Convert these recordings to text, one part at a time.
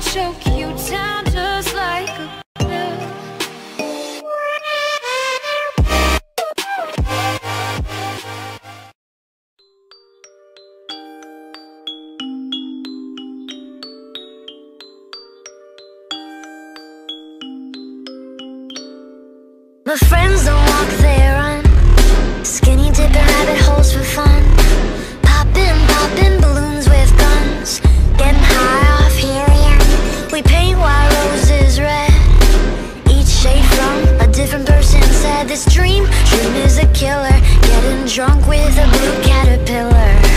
choke you down just like a My friends don't walk. dream. Dream is a killer. Getting drunk with a blue caterpillar.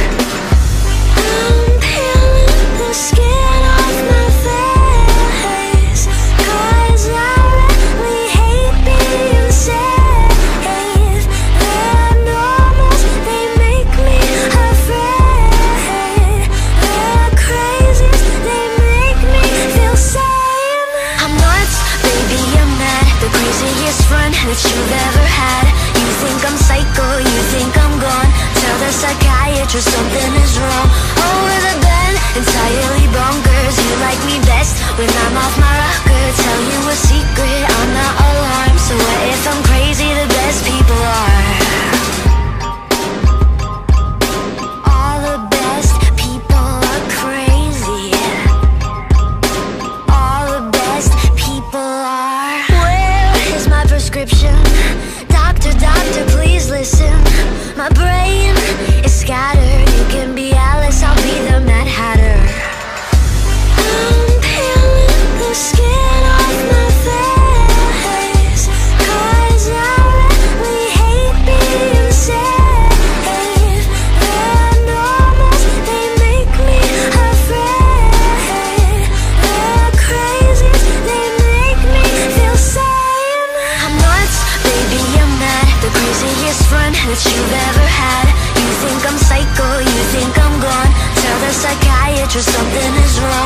Stronger, You like me best. When I'm off my rocker Tell you a secret, I'm not alarmed So what if I'm crazy, the best? people that you've ever had. You think I'm psycho, you think I'm gone. Tell the psychiatrist something is wrong.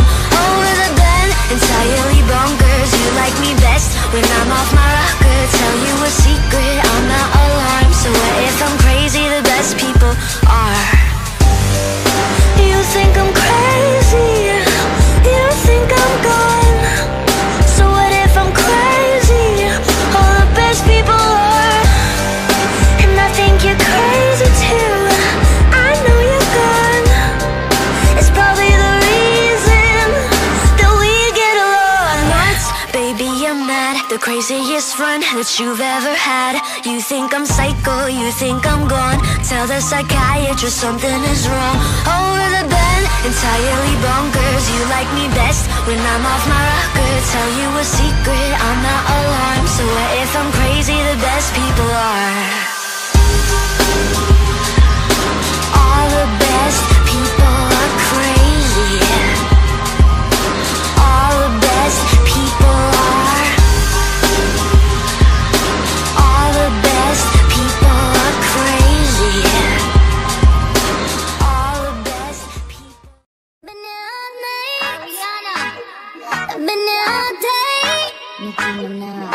The craziest run that you've ever had. You think I'm psycho, you think I'm gone. Tell the psychiatrist something is wrong. Oh, Over the bend, entirely bonkers. You like me best when I'm off my rocker. Tell you a secret, I'm not alarmed. So if I'm crazy, the best people are. I've been all day.